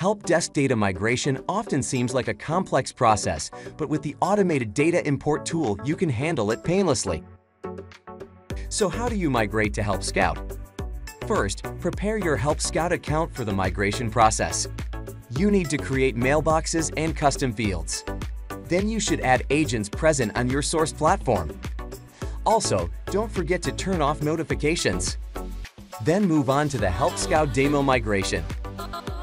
Help desk data migration often seems like a complex process, but with the automated data import tool, you can handle it painlessly. So how do you migrate to Help Scout? First, prepare your Help Scout account for the migration process. You need to create mailboxes and custom fields. Then you should add agents present on your source platform. Also, don't forget to turn off notifications. Then move on to the Help Scout demo migration.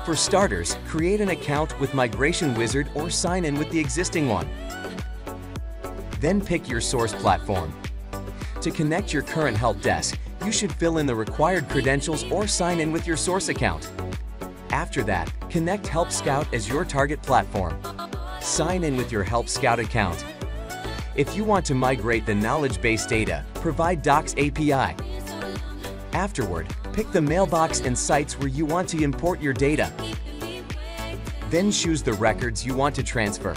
For starters, create an account with Migration Wizard or sign in with the existing one. Then pick your source platform. To connect your current help desk, you should fill in the required credentials or sign in with your source account. After that, connect Help Scout as your target platform. Sign in with your Help Scout account. If you want to migrate the knowledge base data, provide Docs API. Afterward, pick the mailbox and sites where you want to import your data. Then choose the records you want to transfer.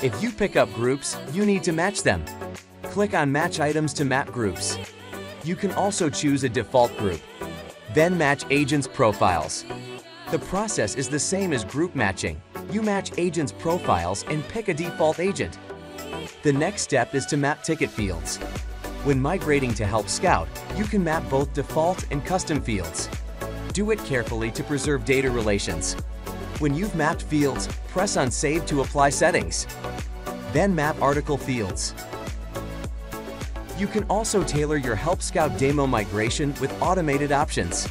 If you pick up groups, you need to match them. Click on Match Items to map groups. You can also choose a default group. Then match agents' profiles. The process is the same as group matching. You match agents' profiles and pick a default agent. The next step is to map ticket fields. When migrating to Help Scout, you can map both default and custom fields. Do it carefully to preserve data relations. When you've mapped fields, press on Save to apply settings. Then map article fields. You can also tailor your Help Scout demo migration with automated options.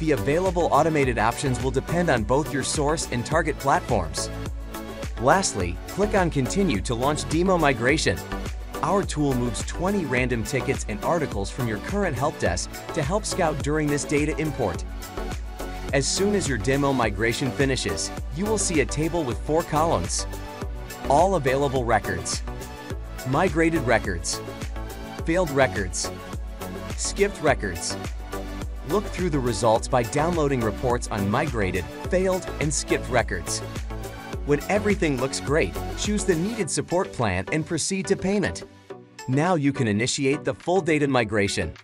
The available automated options will depend on both your source and target platforms. Lastly, click on Continue to launch demo migration. Our tool moves 20 random tickets and articles from your current help desk to Help Scout during this data import. As soon as your demo migration finishes, you will see a table with four columns. All available records, migrated records, failed records, skipped records. Look through the results by downloading reports on migrated, failed, and skipped records. When everything looks great, choose the needed support plan and proceed to payment. Now you can initiate the full data migration.